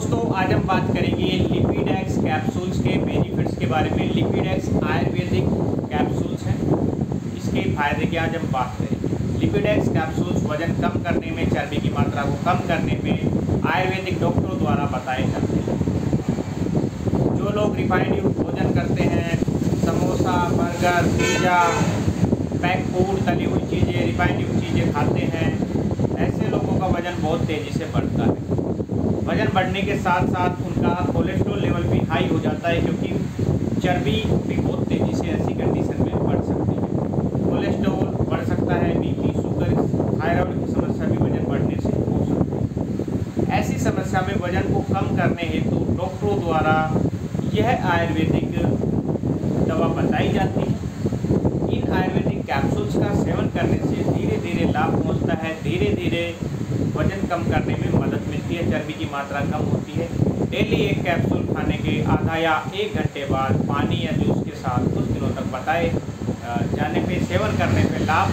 दोस्तों, आज हम बात करेंगे लिपिडेक्स कैप्सूल्स के बेनिफिट्स के बारे में। लिपिडेक्स आयुर्वेदिक कैप्सूल्स हैं। इसके फ़ायदे की आज हम बात करेंगे। लिपिडेक्स कैप्सूल्स वज़न कम करने में, चर्बी की मात्रा को कम करने में आयुर्वेदिक डॉक्टरों द्वारा बताए जाते हैं। जो लोग रिफाइंड भोजन करते हैं, samosa, burger, pizza pack food तली हुई चीज़ें, रिफाइंड चीज़ें खाते हैं, ऐसे लोगों का वज़न बहुत तेज़ी से बढ़ता है। वज़न बढ़ने के साथ साथ उनका कोलेस्ट्रॉल लेवल भी हाई हो जाता है, क्योंकि चर्बी भी बहुत तेज़ी से ऐसी कंडीशन में बढ़ सकती है। कोलेस्ट्रॉल बढ़ सकता है बीपी शुगर थायराइड की समस्या भी वज़न बढ़ने से हो सकती है। ऐसी समस्या में वज़न को कम करने हेतु तो डॉक्टरों द्वारा यह आयुर्वेदिक दवा बताई जाती है। इन आयुर्वेदिक कैप्सूल्स का सेवन करने से धीरे धीरे लाभ पहुँचता है धीरे धीरे वज़न कम करने में मदद मिलती है, चर्बी की मात्रा कम होती है। डेली एक कैप्सूल खाने के आधा या एक घंटे बाद पानी या जूस के साथ कुछ दिनों तक बताए। जाने पे, सेवन करने पे लाभ